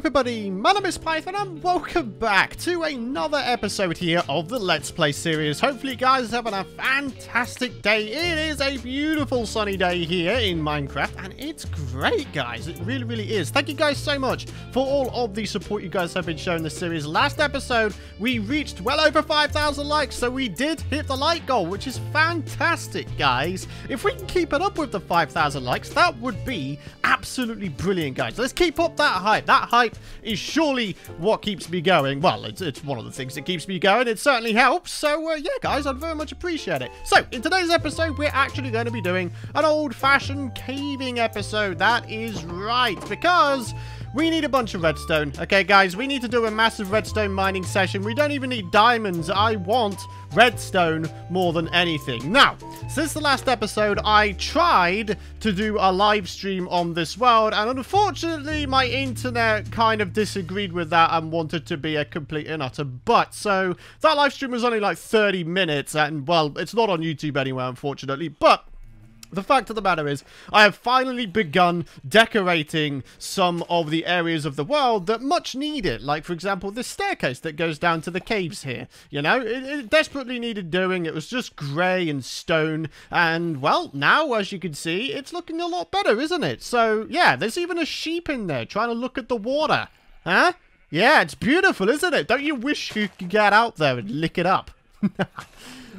everybody, my name is Python and welcome back to another episode here of the Let's Play series. Hopefully you guys are having a fantastic day. It is a beautiful sunny day here in Minecraft and it's great guys, it really really is. Thank you guys so much for all of the support you guys have been showing this series. Last episode we reached well over 5,000 likes so we did hit the like goal which is fantastic guys. If we can keep it up with the 5,000 likes that would be absolutely brilliant guys. Let's keep up that hype. That hype is surely what keeps me going. Well, it's, it's one of the things that keeps me going. It certainly helps. So, uh, yeah, guys, I'd very much appreciate it. So, in today's episode, we're actually going to be doing an old-fashioned caving episode. That is right, because we need a bunch of redstone. Okay, guys, we need to do a massive redstone mining session. We don't even need diamonds. I want redstone more than anything. Now, since the last episode, I tried to do a live stream on this world, and unfortunately, my internet kind of disagreed with that and wanted to be a complete and utter butt. So, that live stream was only like 30 minutes, and, well, it's not on YouTube anyway, unfortunately, but the fact of the matter is, I have finally begun decorating some of the areas of the world that much need it. Like, for example, this staircase that goes down to the caves here. You know, it, it desperately needed doing. It was just grey and stone. And, well, now, as you can see, it's looking a lot better, isn't it? So, yeah, there's even a sheep in there trying to look at the water. Huh? Yeah, it's beautiful, isn't it? Don't you wish you could get out there and lick it up?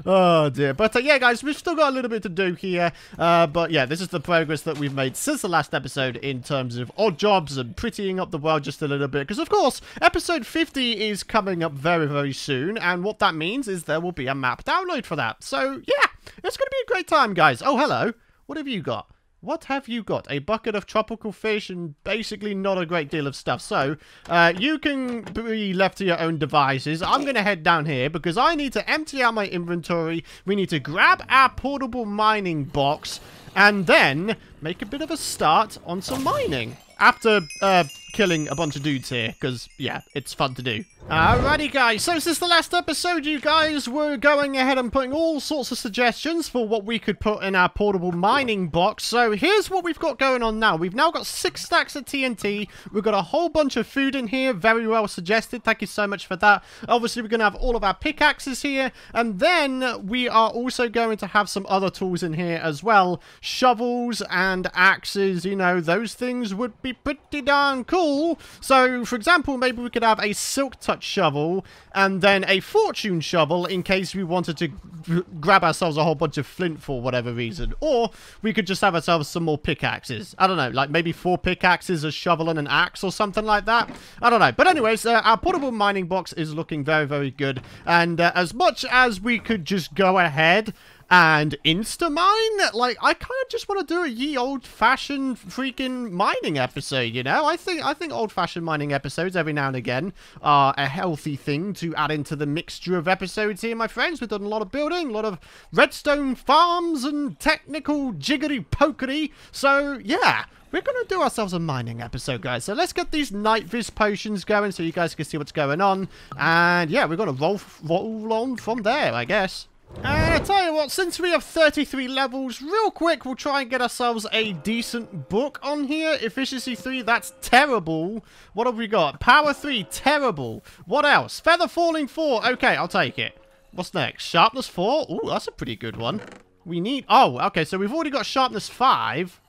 Oh dear. But uh, yeah, guys, we've still got a little bit to do here. Uh, but yeah, this is the progress that we've made since the last episode in terms of odd jobs and prettying up the world just a little bit. Because, of course, episode 50 is coming up very, very soon. And what that means is there will be a map download for that. So yeah, it's going to be a great time, guys. Oh, hello. What have you got? What have you got? A bucket of tropical fish and basically not a great deal of stuff. So, uh, you can be left to your own devices. I'm going to head down here because I need to empty out my inventory. We need to grab our portable mining box and then make a bit of a start on some mining. After, uh, killing a bunch of dudes here, because, yeah, it's fun to do. Alrighty, guys, so since the last episode, you guys were going ahead and putting all sorts of suggestions for what we could put in our portable mining box. So here's what we've got going on now. We've now got six stacks of TNT. We've got a whole bunch of food in here. Very well suggested. Thank you so much for that. Obviously, we're going to have all of our pickaxes here. And then we are also going to have some other tools in here as well. Shovels and axes, you know, those things would be pretty darn cool cool. So, for example, maybe we could have a silk touch shovel and then a fortune shovel in case we wanted to grab ourselves a whole bunch of flint for whatever reason. Or we could just have ourselves some more pickaxes. I don't know, like maybe four pickaxes, a shovel, and an axe or something like that. I don't know. But anyways, uh, our portable mining box is looking very, very good. And uh, as much as we could just go ahead and Instamine? Like, I kind of just want to do a ye old-fashioned freaking mining episode, you know? I think I think old-fashioned mining episodes every now and again are a healthy thing to add into the mixture of episodes here, my friends. We've done a lot of building, a lot of redstone farms and technical jiggery-pokery. So, yeah, we're going to do ourselves a mining episode, guys. So let's get these night vis potions going so you guys can see what's going on. And yeah, we're going to roll, roll on from there, I guess. And I tell you what, since we have 33 levels, real quick, we'll try and get ourselves a decent book on here. Efficiency 3, that's terrible. What have we got? Power 3, terrible. What else? Feather Falling 4, okay, I'll take it. What's next? Sharpness 4? Ooh, that's a pretty good one. We need... Oh, okay, so we've already got Sharpness 5.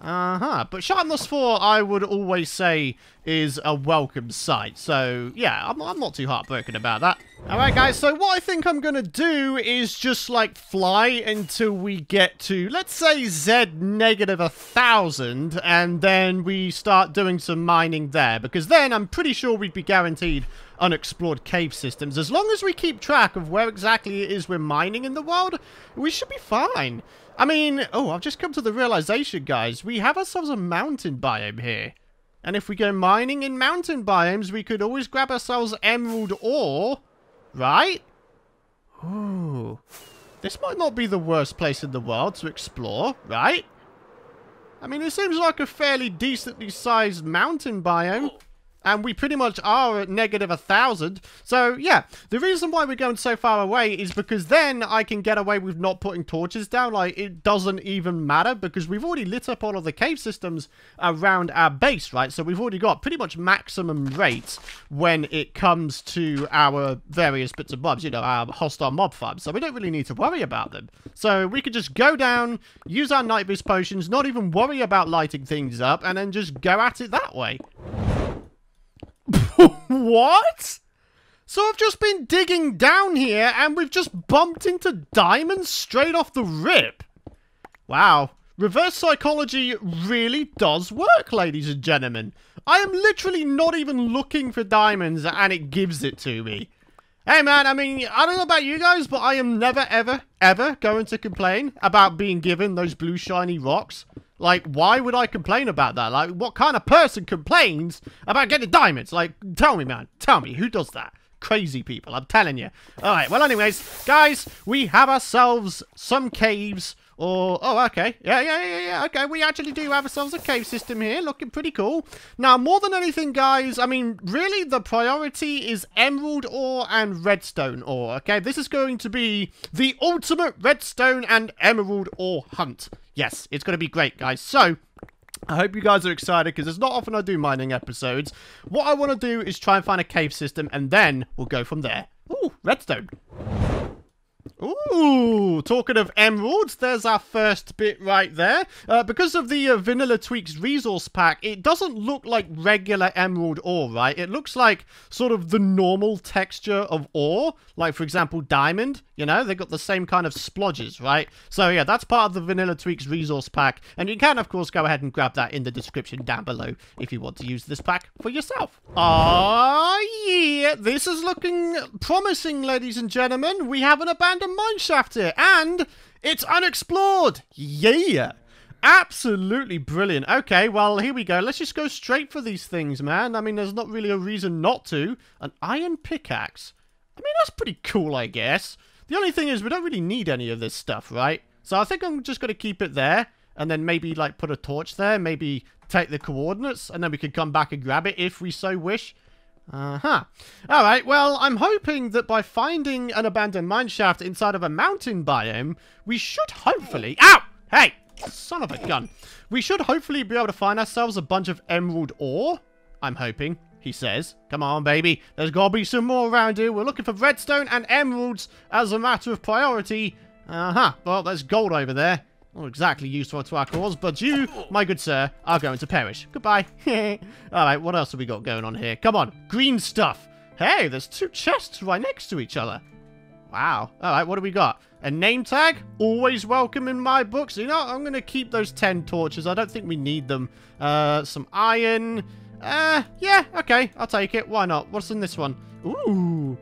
Uh-huh. But Sharpness 4, I would always say, is a welcome sight. So, yeah, I'm, I'm not too heartbroken about that. Alright, guys, so what I think I'm going to do is just, like, fly until we get to, let's say, Z negative a thousand, and then we start doing some mining there. Because then I'm pretty sure we'd be guaranteed unexplored cave systems. As long as we keep track of where exactly it is we're mining in the world, we should be fine. I mean, oh, I've just come to the realization, guys. We have ourselves a mountain biome here. And if we go mining in mountain biomes, we could always grab ourselves emerald ore, right? Ooh. This might not be the worst place in the world to explore, right? I mean, it seems like a fairly decently sized mountain biome. And we pretty much are at negative a thousand. So yeah, the reason why we're going so far away is because then I can get away with not putting torches down. Like it doesn't even matter because we've already lit up all of the cave systems around our base, right? So we've already got pretty much maximum rates when it comes to our various bits of mobs, you know, our hostile mob farms. So we don't really need to worry about them. So we could just go down, use our night boost potions, not even worry about lighting things up, and then just go at it that way. what? So I've just been digging down here and we've just bumped into diamonds straight off the rip. Wow. Reverse psychology really does work, ladies and gentlemen. I am literally not even looking for diamonds and it gives it to me. Hey man, I mean, I don't know about you guys, but I am never, ever, ever going to complain about being given those blue shiny rocks. Like, why would I complain about that? Like, what kind of person complains about getting diamonds? Like, tell me, man. Tell me, who does that? Crazy people, I'm telling you. Alright, well anyways, guys, we have ourselves some caves or, oh, okay. Yeah, yeah, yeah, yeah. Okay, we actually do have ourselves a cave system here. Looking pretty cool. Now, more than anything, guys, I mean, really, the priority is emerald ore and redstone ore, okay? This is going to be the ultimate redstone and emerald ore hunt. Yes, it's going to be great, guys. So, I hope you guys are excited because it's not often I do mining episodes. What I want to do is try and find a cave system and then we'll go from there. Ooh, redstone. Ooh, talking of emeralds, there's our first bit right there. Uh, because of the uh, Vanilla Tweaks resource pack, it doesn't look like regular emerald ore, right? It looks like sort of the normal texture of ore, like for example diamond, you know? they've got the same kind of splodges, right? So yeah, that's part of the Vanilla Tweaks resource pack, and you can of course go ahead and grab that in the description down below if you want to use this pack for yourself. Ah, yeah, this is looking promising, ladies and gentlemen. We have an abandoned mineshaft here, and it's unexplored. Yeah. Absolutely brilliant. Okay, well, here we go. Let's just go straight for these things, man. I mean, there's not really a reason not to. An iron pickaxe. I mean, that's pretty cool, I guess. The only thing is, we don't really need any of this stuff, right? So I think I'm just going to keep it there. And then maybe, like, put a torch there. Maybe take the coordinates. And then we can come back and grab it if we so wish. Uh-huh. Alright, well, I'm hoping that by finding an abandoned mineshaft inside of a mountain biome, we should hopefully... Ow! Hey! Son of a gun. We should hopefully be able to find ourselves a bunch of emerald ore. I'm hoping, he says. Come on, baby. There's got to be some more around here. We're looking for redstone and emeralds as a matter of priority. Uh-huh. Well, there's gold over there. Not exactly useful to our cause, but you, my good sir, are going to perish. Goodbye. Alright, what else have we got going on here? Come on, green stuff. Hey, there's two chests right next to each other. Wow. Alright, what do we got? A name tag? Always welcome in my books. You know, I'm going to keep those 10 torches. I don't think we need them. Uh, some iron. Uh, yeah, okay. I'll take it. Why not? What's in this one? Ooh,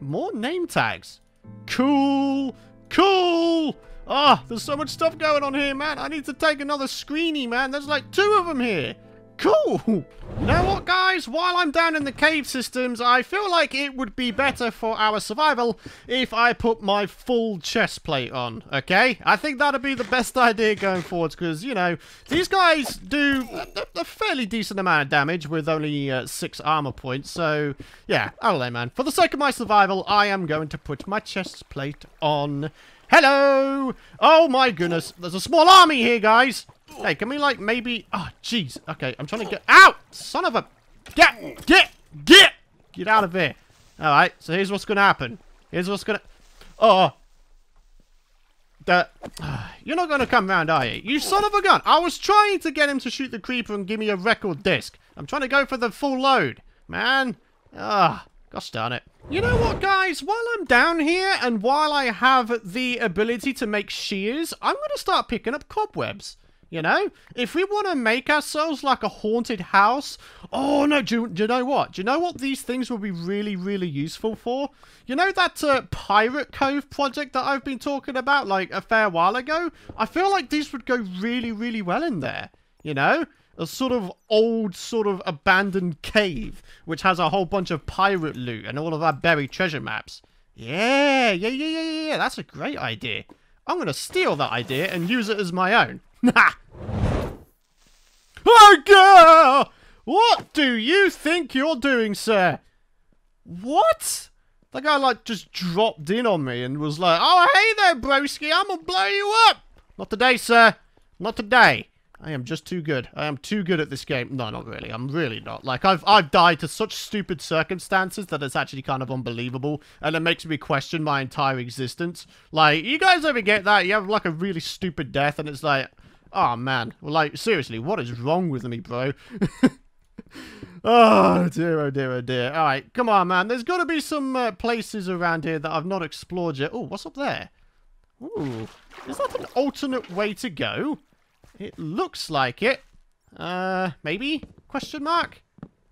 more name tags. Cool. Cool. Ah, oh, there's so much stuff going on here, man. I need to take another screeny, man. There's like two of them here. Cool. You know what, guys? While I'm down in the cave systems, I feel like it would be better for our survival if I put my full chest plate on, okay? I think that'd be the best idea going forwards because, you know, these guys do a, a, fairly decent amount of damage with only uh, six armor points. So, yeah, I don't know, man. For the sake of my survival, I am going to put my chest plate on. Hello! Oh my goodness, there's a small army here, guys! Hey, can we, like, maybe... Oh, jeez. Okay, I'm trying to get... Out! Son of a... Get! Get! Get! Get out of here. Alright, so here's what's gonna happen. Here's what's gonna... Oh! The... You're not gonna come round, are you? You son of a gun! I was trying to get him to shoot the creeper and give me a record disc. I'm trying to go for the full load. Man. Ah. Gosh darn it. You know what, guys? While I'm down here and while I have the ability to make shears, I'm going to start picking up cobwebs. You know? If we want to make ourselves like a haunted house... Oh, no, do, do, you know what? Do you know what these things will be really, really useful for? You know that uh, Pirate Cove project that I've been talking about, like, a fair while ago? I feel like these would go really, really well in there. You know? a sort of old, sort of abandoned cave, which has a whole bunch of pirate loot and all of our buried treasure maps. Yeah, yeah, yeah, yeah, yeah, that's a great idea. I'm going to steal that idea and use it as my own. Ha! oh, girl! What do you think you're doing, sir? What? That guy, like, just dropped in on me and was like, Oh, hey there, broski, I'm gonna blow you up! Not today, sir. Not today. I am just too good. I am too good at this game. No, not really. I'm really not. Like, I've I've died to such stupid circumstances that it's actually kind of unbelievable. And it makes me question my entire existence. Like, you guys ever get that? You have, like, a really stupid death and it's like, oh, man. Like, seriously, what is wrong with me, bro? oh, dear, oh, dear, oh, dear. All right, come on, man. There's got to be some uh, places around here that I've not explored yet. Oh, what's up there? Ooh, is that an alternate way to go? It looks like it. Uh, maybe? Question mark?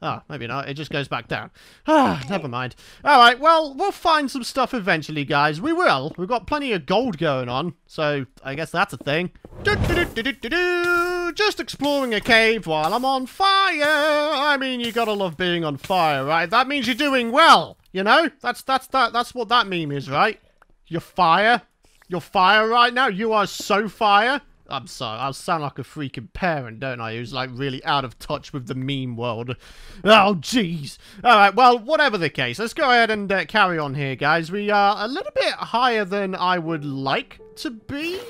Oh, maybe not. It just goes back down. Ah, never mind. Alright, well, we'll find some stuff eventually, guys. We will. We've got plenty of gold going on, so I guess that's a thing. Do -do -do just exploring a cave while I'm on fire. I mean, you gotta love being on fire, right? That means you're doing well, you know? That's that's that that's what that meme is, right? You're fire. You're fire right now. You are so fire. I'm sorry, I sound like a freaking parent, don't I? Who's like really out of touch with the meme world. Oh, jeez. Alright, well, whatever the case, let's go ahead and uh, carry on here, guys. We are a little bit higher than I would like to be,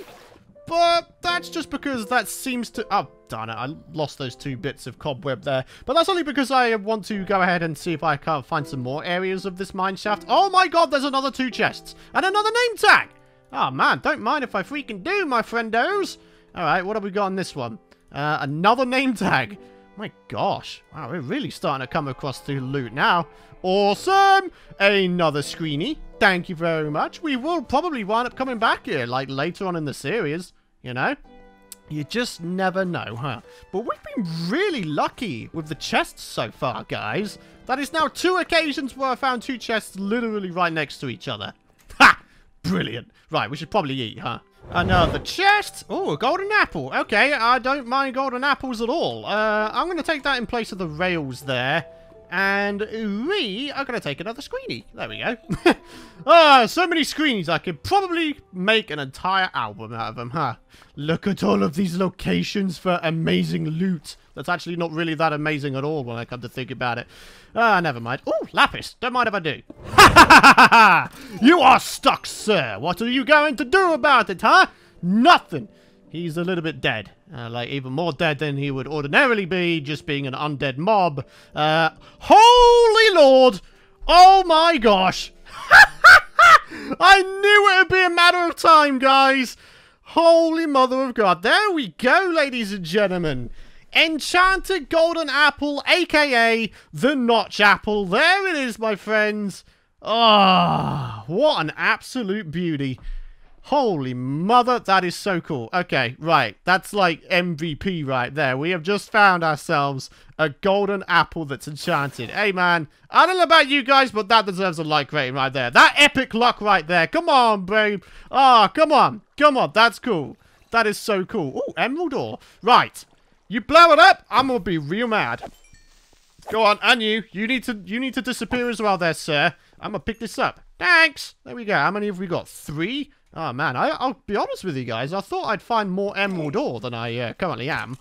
but that's just because that seems to... Oh, darn it, I lost those two bits of cobweb there. But that's only because I want to go ahead and see if I can't find some more areas of this mine shaft. Oh my god, there's another two chests, and another name tag! Oh man, don't mind if I freaking do, my friendos. Alright, what have we got on this one? Uh, another name tag. My gosh. Wow, we're really starting to come across the loot now. Awesome! Another screeny. Thank you very much. We will probably wind up coming back here, like, later on in the series. You know? You just never know, huh? But we've been really lucky with the chests so far, guys. That is now two occasions where I found two chests literally right next to each other. Ha! Brilliant. Right, we should probably eat, huh? Another chest. Oh, a golden apple. Okay, I don't mind golden apples at all. Uh, I'm going to take that in place of the rails there. And we are going to take another screeny. There we go. ah, so many screenies. I could probably make an entire album out of them, huh? Look at all of these locations for amazing loot. That's actually not really that amazing at all when I come to think about it. Ah, never mind. Oh, lapis. Don't mind if I do. Ha ha ha ha ha! You are stuck, sir. What are you going to do about it, huh? Nothing. He's a little bit dead. Uh, like, even more dead than he would ordinarily be, just being an undead mob. Uh, holy lord! Oh my gosh! I knew it would be a matter of time, guys! Holy mother of God. There we go, ladies and gentlemen. Enchanted Golden Apple, aka the Notch Apple. There it is, my friends. Ah, oh, what an absolute beauty. Holy mother, that is so cool. Okay, right. That's like MVP right there. We have just found ourselves a golden apple that's enchanted. Hey, man. I don't know about you guys, but that deserves a like rating right there. That epic luck right there. Come on, bro. Ah, oh, come on. Come on. That's cool. That is so cool. Oh, emerald ore. Right. You blow it up, I'm gonna be real mad. Go on, and you. You need to you need to disappear as well there, sir. I'm gonna pick this up. Thanks. There we go. How many have we got? Three? Oh, man. I, will be honest with you guys. I thought I'd find more emerald ore than I uh, currently am.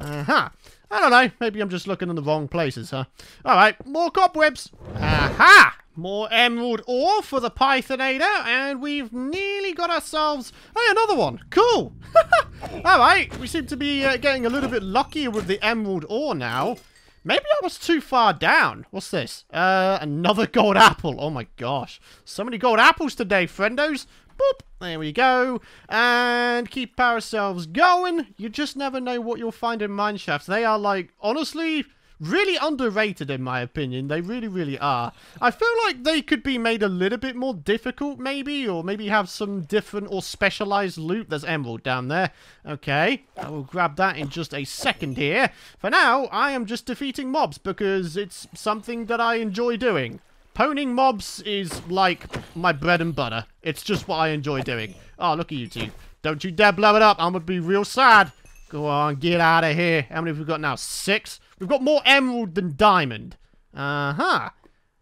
Uh-huh. I don't know. Maybe I'm just looking in the wrong places, huh? All right. More cobwebs. Aha! More emerald ore for the Pythonator, and we've nearly got ourselves... Hey, another one! Cool! Alright, we seem to be uh, getting a little bit luckier with the emerald ore now. Maybe I was too far down. What's this? Uh, another gold apple. Oh my gosh. So many gold apples today, friendos. Boop. There we go. And keep ourselves going. You just never know what you'll find in mineshafts. They are like, honestly really underrated in my opinion. They really, really are. I feel like they could be made a little bit more difficult maybe, or maybe have some different or specialized loot. There's emerald down there. Okay, I will grab that in just a second here. For now, I am just defeating mobs because it's something that I enjoy doing. Poning mobs is like my bread and butter. It's just what I enjoy doing. Oh, look at you two. Don't you dare blow it up. I'm going to be real sad. Go on, get out of here. How many have we got now? Six? We've got more emerald than diamond. Uh-huh.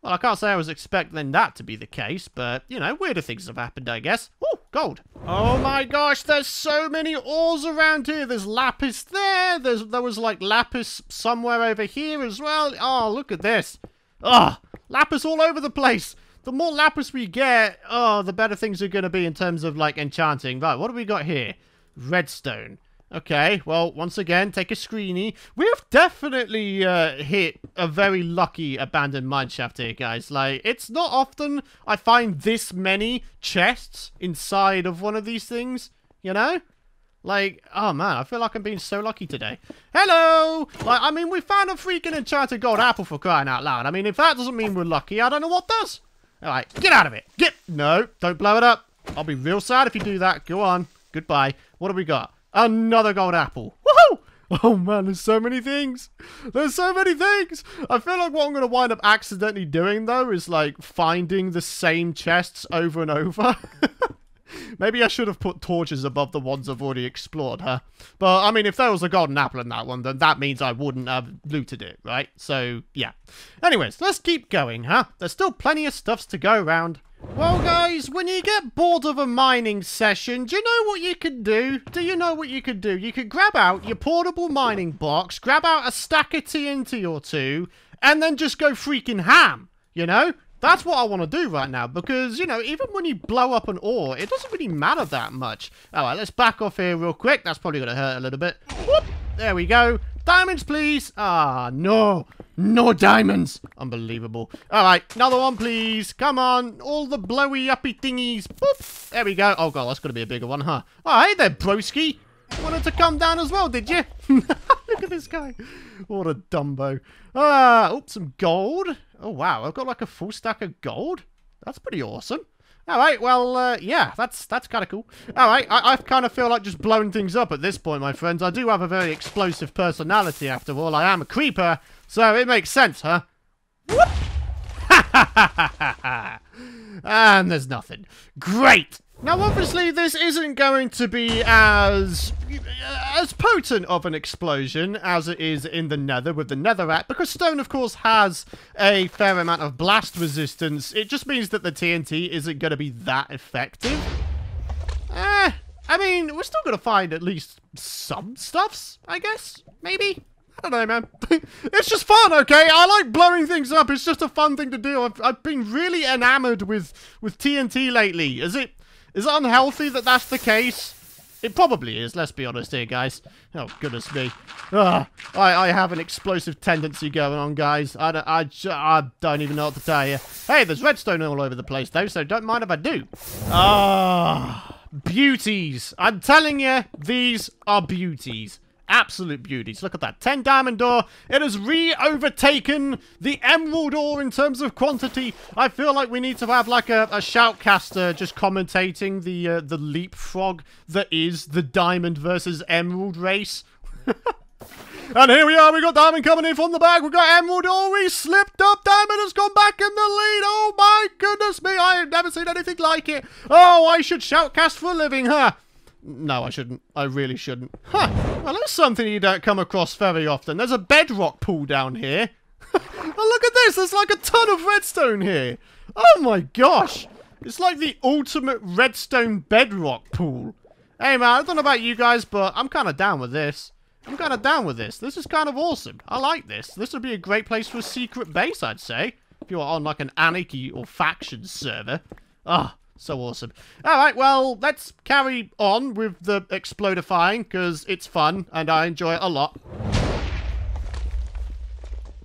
Well, I can't say I was expecting that to be the case, but, you know, weirder things have happened, I guess. Ooh, gold. Oh my gosh, there's so many ores around here. There's lapis there. There's There was like lapis somewhere over here as well. Oh, look at this. Oh, lapis all over the place. The more lapis we get, oh, the better things are going to be in terms of like enchanting. Right, what do we got here? Redstone. Okay, well, once again, take a screeny. We have definitely uh, hit a very lucky abandoned mineshaft here, guys. Like, it's not often I find this many chests inside of one of these things, you know? Like, oh man, I feel like I'm being so lucky today. Hello! Like, I mean, we found a freaking enchanted gold apple for crying out loud. I mean, if that doesn't mean we're lucky, I don't know what does. Alright, get out of it. Get... No, don't blow it up. I'll be real sad if you do that. Go on. Goodbye. What have we got? Another gold apple. Woohoo! Oh man, there's so many things. There's so many things. I feel like what I'm going to wind up accidentally doing, though, is like finding the same chests over and over. Maybe I should have put torches above the ones I've already explored, huh? But, I mean, if there was a golden apple in that one, then that means I wouldn't have looted it, right? So, yeah. Anyways, let's keep going, huh? There's still plenty of stuffs to go around. Well, guys, when you get bored of a mining session, do you know what you could do? Do you know what you could do? You could grab out your portable mining box, grab out a stack of TNT or two, and then just go freaking ham, you know? That's what I want to do right now, because, you know, even when you blow up an ore, it doesn't really matter that much. Alright, let's back off here real quick. That's probably going to hurt a little bit. Whoop! There we go. Diamonds, please. Ah, no. No diamonds. Unbelievable. All right, another one, please. Come on. All the blowy uppy thingies. Boop. There we go. Oh, God, that's going to be a bigger one, huh? Oh, hey there, broski. Wanted to come down as well, did you? Look at this guy. What a dumbo. Ah, uh, some gold. Oh, wow. I've got like a full stack of gold. That's pretty awesome. All right, well, uh, yeah, that's that's kind of cool. All right, I, I kind of feel like just blowing things up at this point, my friends. I do have a very explosive personality, after all. I am a creeper, so it makes sense, huh? Whoop! and there's nothing. Great! Now, obviously, this isn't going to be as as potent of an explosion as it is in the nether with the netherrack, because stone, of course, has a fair amount of blast resistance. It just means that the TNT isn't going to be that effective. Eh, I mean, we're still going to find at least some stuffs, I guess, maybe? I don't know, man. it's just fun, okay? I like blowing things up. It's just a fun thing to do. I've, I've been really enamored with, with TNT lately. Is it is it unhealthy that that's the case? It probably is, let's be honest here, guys. Oh, goodness me. Ugh, I, I have an explosive tendency going on, guys. I don't, I, I don't even know what to tell you. Hey, there's redstone all over the place, though, so don't mind if I do. Ah, beauties. I'm telling you, these are beauties. Absolute beauties. Look at that. 10 diamond ore. It has re-overtaken the emerald ore in terms of quantity. I feel like we need to have like a, a shoutcaster just commentating the uh, the leapfrog that is the diamond versus emerald race. And here we are, we got Diamond coming in from the back, we got Emerald, oh, we slipped up, Diamond has gone back in the lead, oh my goodness me, I have never seen anything like it. Oh, I should shoutcast for a living, huh? No, I shouldn't. I really shouldn't. Huh. Well, that's something you don't come across very often. There's a bedrock pool down here. oh, look at this. There's like a ton of redstone here. Oh my gosh. It's like the ultimate redstone bedrock pool. Hey, man, I don't know about you guys, but I'm kind of down with this. I'm kind of down with this. This is kind of awesome. I like this. This would be a great place for a secret base, I'd say. If you are on like an anarchy or faction server. Ah, oh, so awesome. Alright, well, let's carry on with the explodifying, because it's fun, and I enjoy it a lot.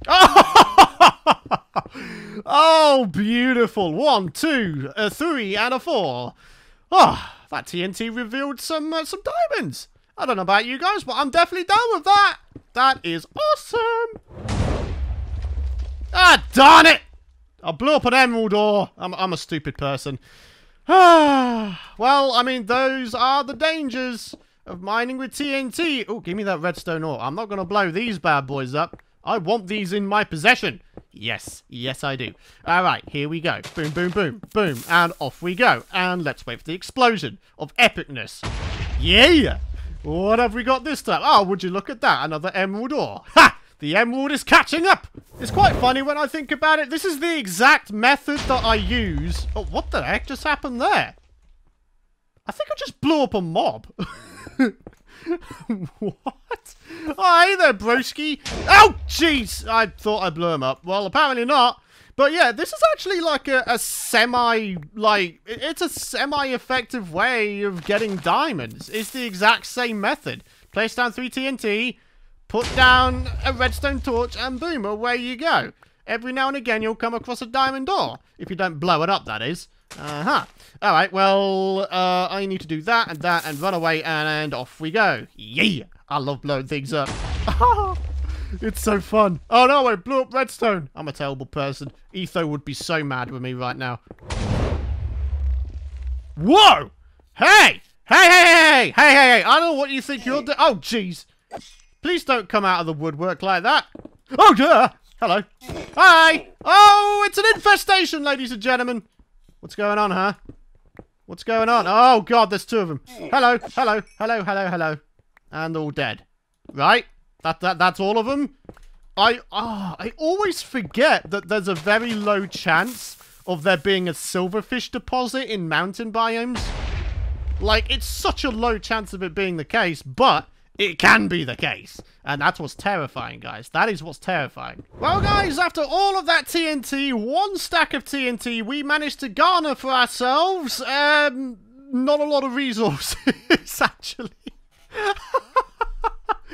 Oh, beautiful. One, two, a three, and a four. Oh, that TNT revealed some uh, some diamonds. I don't know about you guys, but I'm definitely down with that. That is awesome. Ah, darn it. I blew up an emerald ore. I'm, I'm a stupid person. well, I mean, those are the dangers of mining with TNT. Oh, give me that redstone ore. I'm not going to blow these bad boys up. I want these in my possession. Yes, yes I do. Alright, here we go. Boom, boom, boom, boom, and off we go. And let's wait for the explosion of epicness. Yeah! What have we got this time? Oh, would you look at that? Another emerald ore. Ha! The emerald is catching up! It's quite funny when I think about it. This is the exact method that I use. Oh, what the heck just happened there? I think I just blew up a mob. what? Oh, hey there, broski. Oh, jeez. I thought I blew him up. Well, apparently not. But yeah, this is actually like a, a semi, like, it's a semi-effective way of getting diamonds. It's the exact same method. Place down three TNT, put down a redstone torch, and boom, away you go. Every now and again, you'll come across a diamond ore. If you don't blow it up, that is. Uh-huh. Alright, well, uh, I need to do that and that and run away and, and off we go. Yeah! I love blowing things up. it's so fun. Oh no, I blew up redstone. I'm a terrible person. Etho would be so mad with me right now. Whoa! Hey! Hey, hey, hey, hey, hey, hey, I don't know what you think you're doing. Oh, jeez. Please don't come out of the woodwork like that. Oh, dear. Hello. Hi. Oh, it's an infestation, ladies and gentlemen. What's going on, huh? What's going on? Oh, God, there's two of them. Hello, hello, hello, hello, hello. And all dead. Right? That, that, that's all of them? I, oh, I always forget that there's a very low chance of there being a silverfish deposit in mountain biomes. Like, it's such a low chance of it being the case, but it can be the case. And that's what's terrifying, guys. That is what's terrifying. Well, guys, after all of that TNT, one stack of TNT, we managed to garner for ourselves, um, not a lot of resources, actually.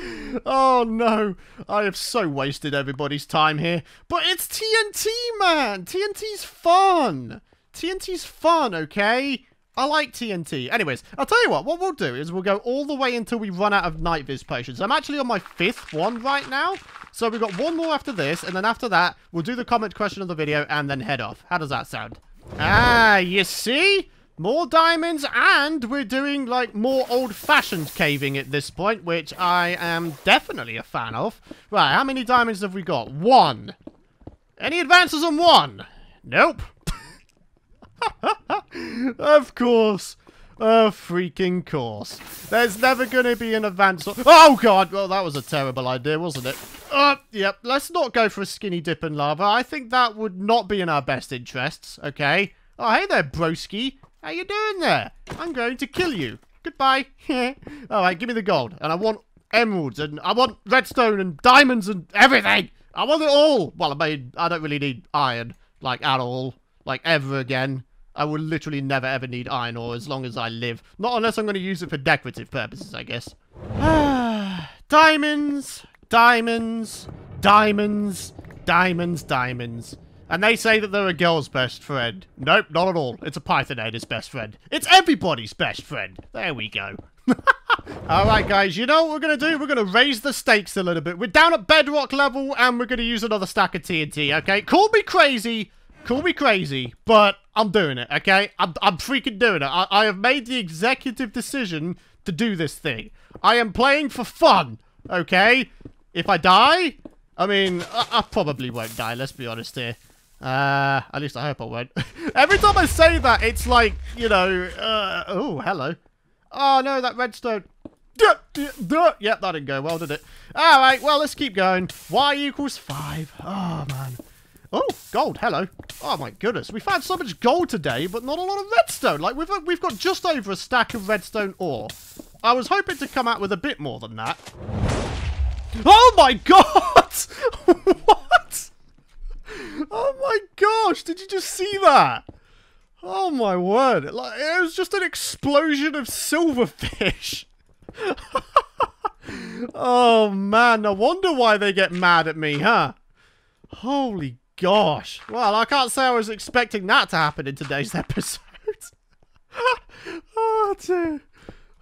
oh no, I have so wasted everybody's time here. But it's TNT, man! TNT's fun! TNT's fun, okay? I like TNT. Anyways, I'll tell you what, what we'll do is we'll go all the way until we run out of night vis potions. I'm actually on my fifth one right now. So we've got one more after this, and then after that, we'll do the comment question of the video and then head off. How does that sound? Ah, you see? More diamonds, and we're doing, like, more old-fashioned caving at this point, which I am definitely a fan of. Right, how many diamonds have we got? One. Any advances on one? Nope. of course. Of freaking course. There's never going to be an advance. Oh, God. Well, that was a terrible idea, wasn't it? Uh, yep. Let's not go for a skinny dip in lava. I think that would not be in our best interests, okay? Oh, hey there, broski. How you doing there? I'm going to kill you. Goodbye. All right, give me the gold. And I want emeralds, and I want redstone, and diamonds, and everything. I want it all. Well, I mean, I don't really need iron, like, at all. Like, ever again. I will literally never ever need iron ore as long as I live. Not unless I'm going to use it for decorative purposes, I guess. diamonds, diamonds, diamonds, diamonds, diamonds. And they say that they're a girl's best friend. Nope, not at all. It's a Pythonator's best friend. It's everybody's best friend. There we go. Alright guys, you know what we're going to do? We're going to raise the stakes a little bit. We're down at bedrock level and we're going to use another stack of TNT, okay? Call me crazy, Call me crazy, but I'm doing it, okay? I'm, I'm freaking doing it. I, I have made the executive decision to do this thing. I am playing for fun, okay? If I die, I mean, I, I probably won't die, let's be honest here. Uh, at least I hope I won't. Every time I say that, it's like, you know, uh, oh, hello. Oh, no, that redstone. Yep, that didn't go well, did it? All right, well, let's keep going. Y equals 5. Oh, man. Oh, gold. Hello. Oh my goodness. We found so much gold today, but not a lot of redstone. Like, we've, uh, we've got just over a stack of redstone ore. I was hoping to come out with a bit more than that. Oh my god! what? Oh my gosh, did you just see that? Oh my word. Like, it was just an explosion of silverfish. oh man, no wonder why they get mad at me, huh? Holy gosh. Well, I can't say I was expecting that to happen in today's episode. oh, dear.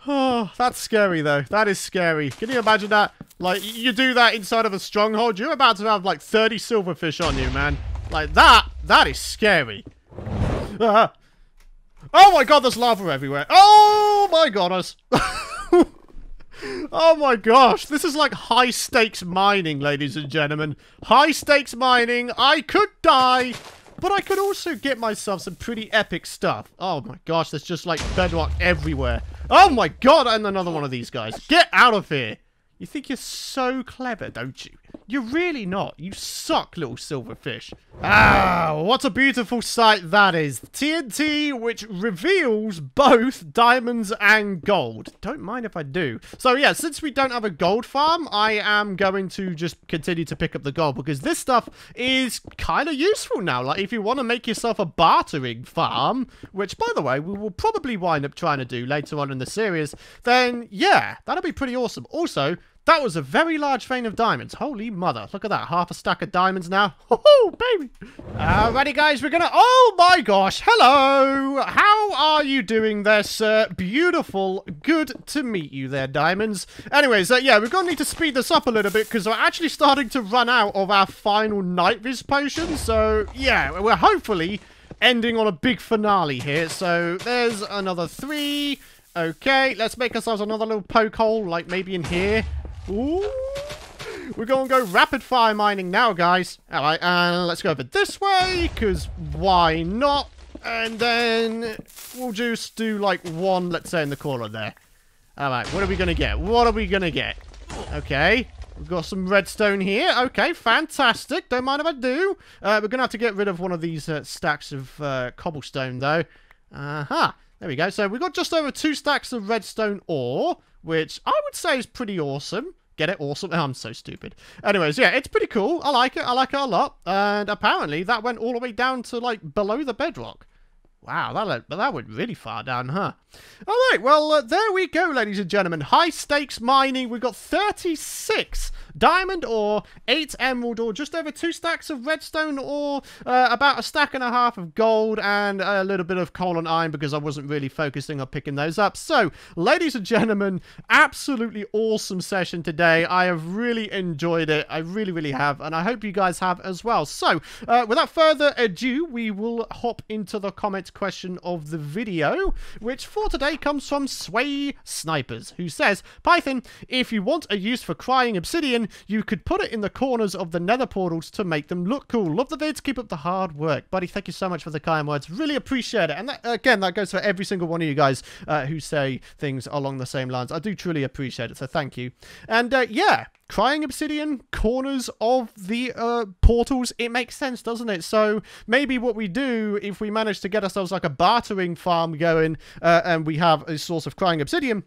Oh, that's scary, though. That is scary. Can you imagine that? Like, you do that inside of a stronghold, you're about to have, like, 30 silverfish on you, man. Like, that, that is scary. Oh my god, there's lava everywhere. Oh my goodness. Oh my gosh, this is like high stakes mining, ladies and gentlemen. High stakes mining. I could die, but I could also get myself some pretty epic stuff. Oh my gosh, there's just like bedrock everywhere. Oh my god, and another one of these guys. Get out of here. You think you're so clever, don't you? You're really not. You suck, little silverfish. Ah, what a beautiful sight that is. TNT, which reveals both diamonds and gold. Don't mind if I do. So yeah, since we don't have a gold farm, I am going to just continue to pick up the gold because this stuff is kind of useful now. Like if you want to make yourself a bartering farm, which by the way, we will probably wind up trying to do later on in the series, then yeah, that'll be pretty awesome. Also, that was a very large vein of diamonds. Holy mother. Look at that. Half a stack of diamonds now. Oh, baby. Alrighty, guys. We're going to... Oh, my gosh. Hello. How are you doing there, sir? Beautiful. Good to meet you there, diamonds. Anyways, uh, yeah, we're going to need to speed this up a little bit because we're actually starting to run out of our final night vis potion. So, yeah, we're hopefully ending on a big finale here. So, there's another three... Okay, let's make ourselves another little poke hole, like maybe in here. Ooh. We're going to go rapid fire mining now, guys. All right, and let's go over this way, because why not? And then we'll just do like one, let's say, in the corner there. All right, what are we going to get? What are we going to get? Okay, we've got some redstone here. Okay, fantastic. Don't mind if I do. Uh, we're going to have to get rid of one of these uh, stacks of uh, cobblestone, though. Uh -huh. There we go. So we've got just over two stacks of redstone ore, which I would say is pretty awesome. Get it? Awesome. Oh, I'm so stupid. Anyways, yeah, it's pretty cool. I like it. I like it a lot. And apparently that went all the way down to, like, below the bedrock. Wow, that, that went really far down, huh? All right, well, uh, there we go, ladies and gentlemen. High stakes mining. We've got 36 diamond ore, 8 emerald ore, just over 2 stacks of redstone ore, uh, about a stack and a half of gold, and a little bit of coal and iron because I wasn't really focusing on picking those up. So, ladies and gentlemen, absolutely awesome session today. I have really enjoyed it. I really, really have, and I hope you guys have as well. So, uh, without further ado, we will hop into the comment question of the video, which for today comes from Sway Snipers, who says, Python, if you want a use for crying obsidian, you could put it in the corners of the nether portals to make them look cool. Love the vids. Keep up the hard work. Buddy, thank you so much for the kind words. Really appreciate it. And that, again, that goes for every single one of you guys uh, who say things along the same lines. I do truly appreciate it, so thank you. And uh, yeah, Crying Obsidian, corners of the uh, portals, it makes sense, doesn't it? So maybe what we do, if we manage to get ourselves like a bartering farm going, uh, and we have a source of Crying Obsidian,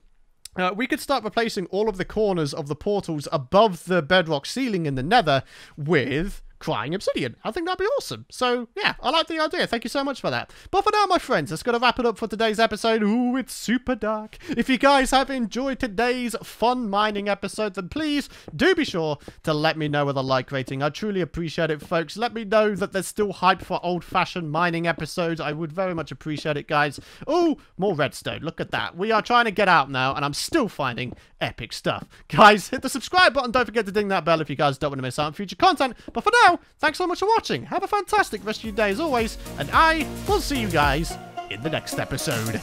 uh, we could start replacing all of the corners of the portals above the bedrock ceiling in the nether with crying obsidian. I think that'd be awesome. So, yeah, I like the idea. Thank you so much for that. But for now, my friends, that's going to wrap it up for today's episode. Ooh, it's super dark. If you guys have enjoyed today's fun mining episode, then please do be sure to let me know with a like rating. I truly appreciate it, folks. Let me know that there's still hype for old-fashioned mining episodes. I would very much appreciate it, guys. Ooh, more redstone. Look at that. We are trying to get out now, and I'm still finding epic stuff. Guys, hit the subscribe button. Don't forget to ding that bell if you guys don't want to miss out on future content. But for now, thanks so much for watching. Have a fantastic rest of your day as always, and I will see you guys in the next episode.